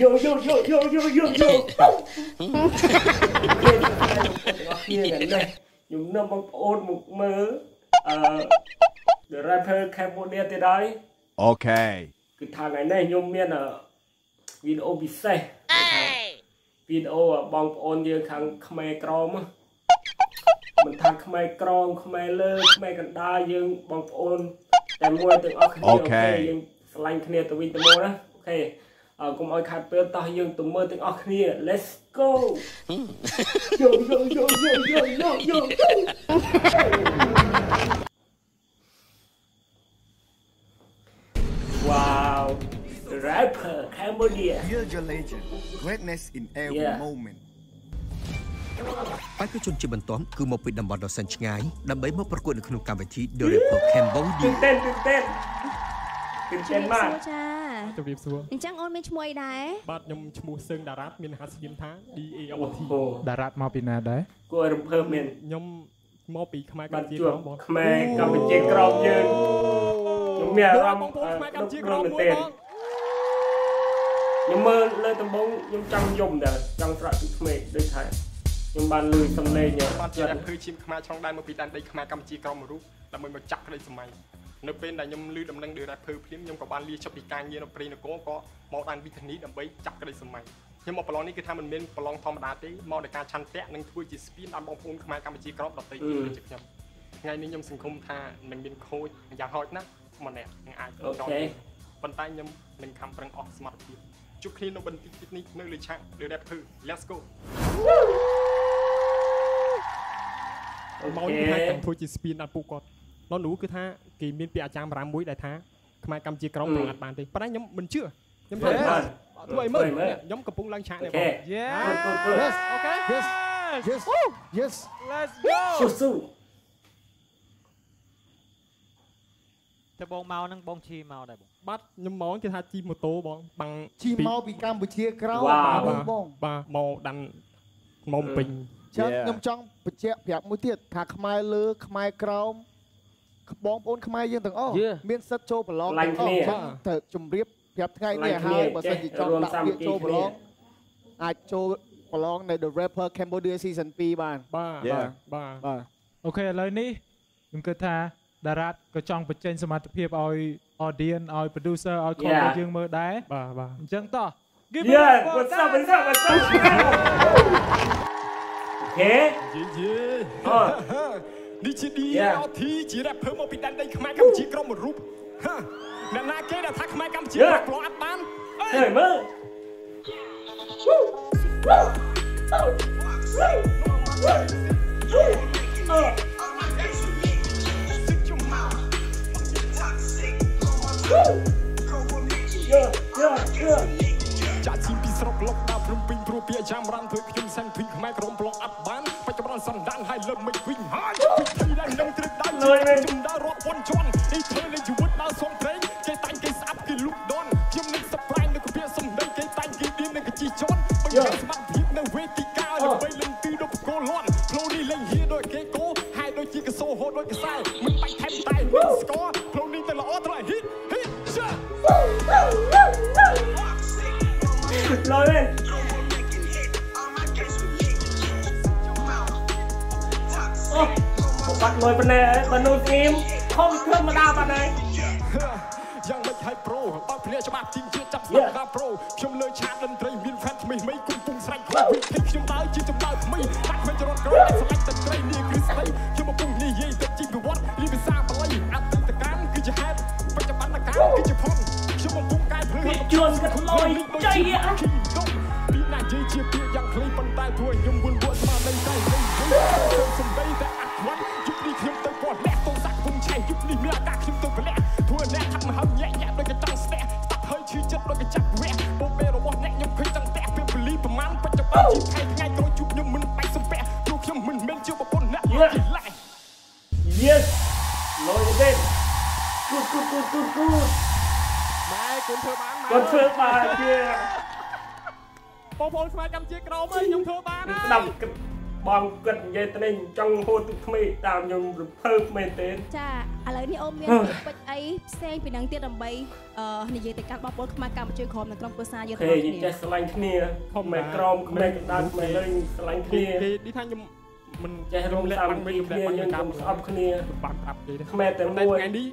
យោយោយោយោយោយោយោខ្ញុំនាំបងប្អូនមកមើលអឺ The Rapper Cambodia ទៀតហើយអូខេគឺថាថ្ងៃនេះខ្ញុំមានវីដេអូពិសេសវីដេអូបងប្អូនយើងខាងខ្មែរក្រមមិនថាខ្មែរក្រមខ្មែរលើខ្មែរកណ្ដាលយើងបងប្អូនតែមួយទាំងអស់គ្នាអូខេយើងឆ្លាញ់គ្នាទៅវិញទៅមកណាអូខេអើ កុំឲ្យខាត់ពេលតោះយើងទៅមើលទាំងអស់គ្នា Let's go យោយោយោយោយោយោយោវ៉ាវ rapper Cambodia Build your legend greatness in every yeah. moment បេក្ខជនជាបន្ទាន់គឺមកពីតំបន់ដ៏សែនឆ្ងាយដើម្បីមកប្រកួតនៅក្នុងកម្មវិធី The Rapper Cambodia ទើបទើប ពីចិនមកចាជម្រាបសួរអញ្ចឹងអូនមានឈ្មោះអីដែរបាទខ្ញុំឈ្មោះសឹងដារ៉ាត់មានហៅស្គៀមថា D A O T ដារ៉ាត់មកពីណាដែរគួររំភើបមែនខ្ញុំមកពីខ្មែរកម្ពុជាក្រមបងខ្មែរកម្ពុជាក្រមយើងខ្ញុំមានអារម្មណ៍ខ្មែរកម្ពុជាក្រមមែនទេខ្ញុំមើលលើដំបងខ្ញុំចង់យំដែរចង់ស្រក់ពីក្មេងដូចថាខ្ញុំបានលឺសំឡេងបានជាឃើញឈាមខ្មែរឆ្លងដែនមកពីដែនដីខ្មែរកម្ពុជាក្រមមួយរូបដើម្បីមកចាក់ក្តីសម័យ នៅពេលដែលខ្ញុំឮដំណឹងដូចរ៉ាភឺភ្លាមខ្ញុំក៏បានលាឈប់ពីការងារនៅព្រៃនគរក៏មកដែនវិធានីដើម្បីចាក់ក្តីសម័យខ្ញុំមកប្រឡងនេះគឺថាមិនមែនប្រឡងធម្មតាទេមកដោយការឆន្ទៈនិងធ្វើជាស្ពានដល់បងប្អូនខ្មែរកម្ពុជាក្រមដទៃទៀតដូចជាខ្ញុំថ្ងៃនេះខ្ញុំសង្ឃឹមថានឹងមានខូចយ៉ាងហោចណាស់ម្នាក់នឹងអាចចូលប៉ុន្តែខ្ញុំនឹងខំប្រឹងអស់សមត្ថភាពជួបគ្នានៅបន្តិចទៀតនេះនៅលើឆាក The Rapper Let's go មកនេះថាទាំងធ្វើជាស្ពានដល់ពួកគាត់ នោះនោះគឺថាគេមានពាក្យអាចារ្យ5មួយដែលថាខ្មែរកម្ពុជាក្រមប្រងាត់បានទេប៉ុន្តែខ្ញុំមិនជឿខ្ញុំធ្វើបានធ្វើឲ្យមើលខ្ញុំកំពុងឡើងឆាកនេះបង Yes okay Yes Yes Yes Let's go ស៊ូតែបងមកហ្នឹងបងឈីមកដែរបងបាទខ្ញុំមកគេថាជីម៉ូតូបងបាំងឈីមកពីកម្ពុជាក្រៅបងបងបាទមកដាន់មកពេញចឹងខ្ញុំចង់បញ្ជាក់ប្រាប់មួយទៀតថាខ្មែរលើខ្មែរក្រោម បងប្អូនខ្មែរយើងទាំងអស់មានសិទ្ធចូលប្រឡងទាំងអស់ចឹងទៅជម្រាបប្រាប់ថ្ងៃនេះហើយបើសិនជាចង់ដាក់ពាក្យចូលប្រឡងអាចចូលប្រឡងនៅ The Rapper Cambodia Season 2បានបាទបាទបាទអូខេឥឡូវនេះខ្ញុំគិតថាតារ៉ាត់ក៏ចង់បញ្ចេញសមត្ថភាពឲ្យ audience ឲ្យ producer ឲ្យខំយើងមើលដែរបាទបាទអញ្ចឹងតោះ Give it up what's up what's up what's up ហេយេយេអូ នេះជា DLT ជា rapper មកពីដែនដីខ្មែរកម្ពុជាក្រុមរូបអ្នកណាគេដែលថាខ្មែរកម្ពុជាប្រឡងអត់បានហេមើលអឺ Yeah, yeah, yeah. ចាក់ជីពីស្រុកលុកដល់ភ្នំពេញព្រោះពាក្យចាំរាំធ្វើខ្ញុំសាំងភីខ្មែរក្រុមប្លង់អត់បានបច្ចុប្បន្នសណ្ដានហើយលើមិនវិញហើយភីឡើងនឹង ត្រឹកដល់លុយជំដារាប់ពាន់ជាន់នេះធ្វើលេងជីវិតដល់សំព្រេងគេតាញ់គេស្អាប់គេលុកដនខ្ញុំនឹងសប្រែងនៅកាពៀសំដីគេតាញ់គេឌៀននឹងកជីជន់បញ្ចេញសមត្ថភាពនៅវេទិកាដើម្បីលឹងទីដល់បកលន់ផ្លូវនេះលេងហៀដូចគេគោហើយដូចជាកសោហូតដូចកសែមិនបាច់ថែមតែមានស្គរផ្លូវនេះទៅល្អត្រៃហ៊ីតហ៊ីតចា បាត់លុយប៉ុណ្ណេះបើនោះស្ងៀមខំធ្វើម្ដងបាត់ហើយយ៉ាងមិនហើយប្រូបើភ្នាក់ច្បាប់ជីងជាចាប់ស្ដាប់ថាប្រូខ្ញុំលើឆាកតន្ត្រីមានហ្វេនថ្មីថ្មីគុំពុំស្រេចខ្លួនវិធីខ្ញុំដើរជាចំដើថ្មីដាក់ខ្វែងចរត់ក្រោយស្រឡាញ់តន្ត្រីនេះគ្រីស្តីខ្ញុំកំពុងនិយាយទៅជីវវត្តលីវិសាបល័យអតីតកាលគឺជាហេតុបច្ចុប្បន្នកាលគឺជាផុនខ្ញុំកំពុងកែព្រឹងជួនកាត់លុយចៃពីណានិយាយជាពាក្យយ៉ាងខ្លីប៉ុន្តែធ្វើឲ្យខ្ញុំវល់វល់ស្មារតីតែលេងសំដីតែ នេះមានអាកាសខ្ញុំទៅប្រលះធ្វើអ្នកថាប់មកហើយញាក់ញាក់ដូចកញ្ចង់ស្ទះស្ដាប់ហើយឈឺចិត្តដូចកញ្ចាក់វះបូបេរបស់អ្នកខ្ញុំឃើញចង់ស្ទះពេលពលីប្រមាណបច្ចុប្បន្នជីថ្ងៃថ្ងៃក្រោយជួបខ្ញុំមិនបាច់សំពះព្រោះខ្ញុំមិនមែនជាប្រពន្ធអ្នកជាឡែ Yes លយទេគូគូគូគូគូម៉ែគុំធ្វើបានម៉ែគុំធ្វើបានជាបងប្អូនខ្មែរកម្ពុជាក្រមអើយខ្ញុំធ្វើបានហើយស្ដាប់ បងគិតនិយាយទៅនេះចង់ហូតទឹកថ្មីតាមខ្ញុំរំភើបមែនទេចាឥឡូវនេះអូនមានពាក្យពេចន៍អីផ្សេងពីនឹងទៀតដើម្បីអឺនិយាយទៅកាន់បងប្អូនខ្មែរកម្ពុជាក្រុមនៅក្រុមគ្រួសារយើងគេទាំងអស់យើងគ្នាចេះស្រឡាញ់គ្នាមិនក្រមខ្មែរកណ្ដាលខ្មែរលេងស្រឡាញ់គ្នាគេនេះថាខ្ញុំមិនចេះរំសាមគ្គីគ្នាយើងកុំស្អប់គ្នាបានប្រាប់គេទេខ្មែរតែតែមួយថ្ងៃនេះ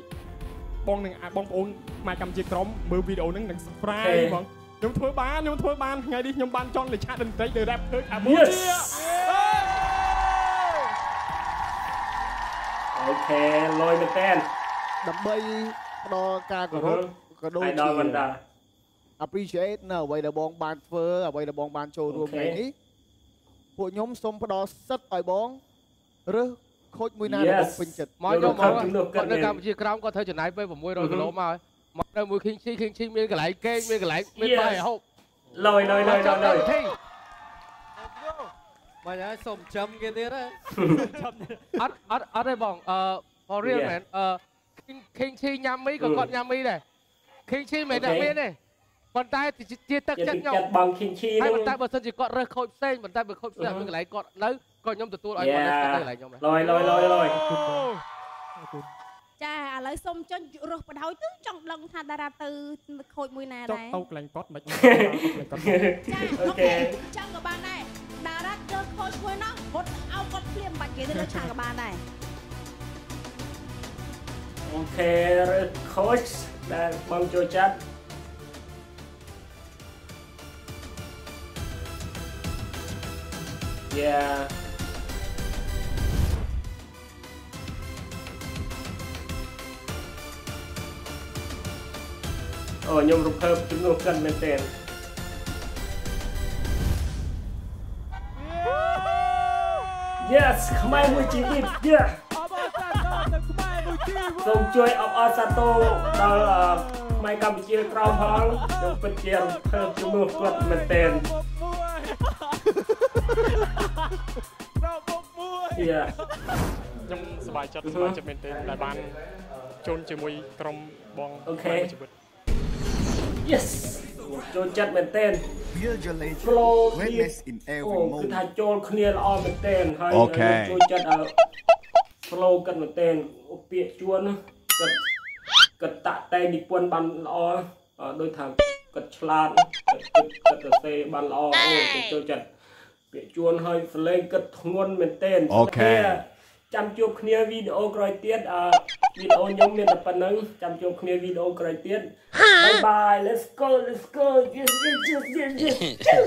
បងនឹងបងប្អូនខ្មែរកម្ពុជាក្រមមើលវីដេអូហ្នឹងនឹង subscribe អូខេបងខ្ញុំធ្វើបានខ្ញុំធ្វើបានថ្ងៃនេះខ្ញុំបានចង់លេឆាតន្ត្រីលើ rap ធ្វើអាមួយ អូខេលយមែនតើដើម្បីផ្ដល់ការគោរពក៏ដូចអាយជាដល់មិនដា appreciate នៅអ្វីដែលបងបានធ្វើអ្វីដែលបងបានចូលរួមអូខេថ្ងៃនេះពួកខ្ញុំសូមផ្ដល់សិទ្ធឲ្យបងរើសខូចមួយណាដែលបងពេញចិត្តមកយកមកគាត់នៅកម្ពុជាក្រោមគាត់ធ្វើចំណាយពេល600គីឡូមកហើយមកនៅមួយ King Chi King Chi មានកន្លែងគេងមានកន្លែងមានបាយឲ្យហូបលយលយលយលយ លយមកហើយសុំចំគេទៀតហ៎អត់អត់អត់ទេបងអឺ for real Yeah. man អឺ King King Chi ញ៉ាំមីក៏គាត់ញ៉ាំមីដែរ King Chi មិនតែ Okay. មានទេប៉ុន្តែជាទឹកជាចិត្តខ្ញុំចិត្តបងខីងឈីហើយហ្នឹងប៉ុន្តែបើសិនជាគាត់រើសខូចផ្សេងប៉ុន្តែបើខូចផ្សេងអឺហឺមានកន្លែងគាត់នៅក៏ខ្ញុំទទួលឲ្យគាត់នៅកន្លែងខ្ញុំដែរលយលយលយលយ ចាឥឡូវសូមចុចរស់បដ ாய் ទៅចង់ដឹងថាតារាទៅខូចមួយណាចុកដែរទៅកន្លែងគាត់មិនខ្មិចគាត់ចាអូអូខេខេចង់ក៏បានដែរតារាទៅខូចមួយនោះរត់ឲ្យគាត់ភ្លាមបាច់គេទៅលើឆាកក៏បានដែរអូខេរើស coach ដែលបងចូលចិត្ត Yeah អូខ្ញុំរំភើបជំនួសកិនមែនទែន Yes ខ្មែរមួយជីវិត Yeah អបអរសាទរទៅខ្មែរមួយជីវិតសូមជួយអបអរសាទរដល់អឺខ្មែរកម្ពុជាក្រោមផងខ្ញុំពិតជារំភើបជំនួសគាត់មែនទែនដល់បុកមួយ Yeah ខ្ញុំសប្បាយចិត្តសប្បាយចិត្តមែនទែនដែលបានជន់ជាមួយក្រុមបងអូខេខ្មែរមួយជីវិត Yes ចូលចិត្តមែនទែន Build your legend. flow Greatness in អូ every គឺថា moment. ចូលគ្នាល្អមែនទែនហើយអូខេចូលចិត្តអឺ flow គាត់មែនទែនពាក្យជួនគាត់គាត់តាក់តែងនិពន្ធបានល្អអឺដូចថាគាត់ឆ្លាតគាត់គាត់សរសេរបានល្អអូខ្ញុំចូលចិត្តពាក្យជួនហើយសលេងគាត់ធ្ងន់មែនទែនអូខេ ចាំជួបគ្នាវីដេអូក្រោយទៀតអឺវីដេអូខ្ញុំមានតែប៉ុណ្្នឹងចាំជួបគ្នាវីដេអូក្រោយទៀត Bye bye let's go let's go yes yes yes yes, yes.